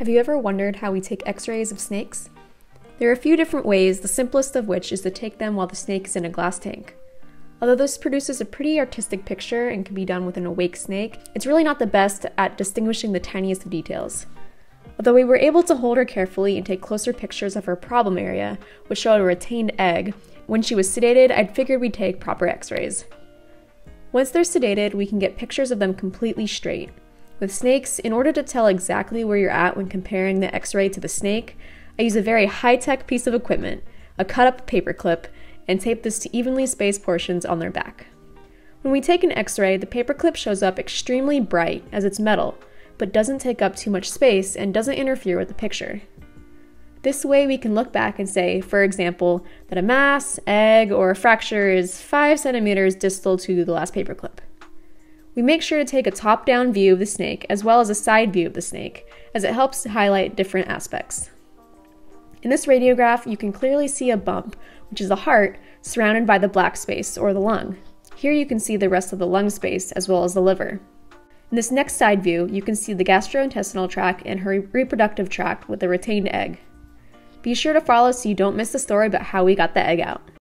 Have you ever wondered how we take x rays of snakes? There are a few different ways, the simplest of which is to take them while the snake is in a glass tank. Although this produces a pretty artistic picture and can be done with an awake snake, it's really not the best at distinguishing the tiniest of details. Although we were able to hold her carefully and take closer pictures of her problem area, which showed a retained egg, when she was sedated, I'd figured we'd take proper x rays. Once they're sedated, we can get pictures of them completely straight. With snakes, in order to tell exactly where you're at when comparing the x ray to the snake, I use a very high tech piece of equipment, a cut up paperclip, and tape this to evenly spaced portions on their back. When we take an x ray, the paperclip shows up extremely bright as it's metal, but doesn't take up too much space and doesn't interfere with the picture. This way, we can look back and say, for example, that a mass, egg, or a fracture is 5 centimeters distal to the last paperclip. We make sure to take a top down view of the snake as well as a side view of the snake, as it helps to highlight different aspects. In this radiograph, you can clearly see a bump, which is the heart, surrounded by the black space, or the lung. Here you can see the rest of the lung space as well as the liver. In this next side view, you can see the gastrointestinal tract and her reproductive tract with a retained egg. Be sure to follow so you don't miss the story about how we got the egg out.